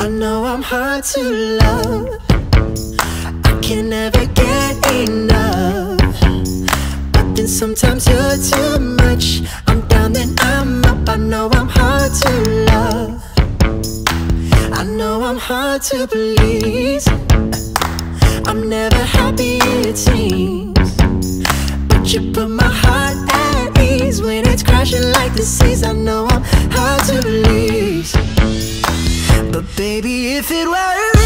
I know I'm hard to love. I can never get enough. But then sometimes you're too much. I'm down, then I'm up. I know I'm hard to love. I know I'm hard to please. I'm never happy, it seems. But you put my heart at ease when it's crashing like the seas. I know I'm hard to please. But baby, if it were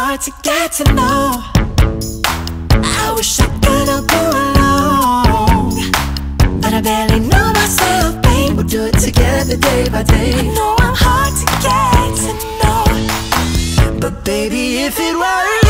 hard to get to know. I wish I could all go along, but I barely know myself, babe. We'll do it together day by I day. know I'm hard to get to know. But baby, if it were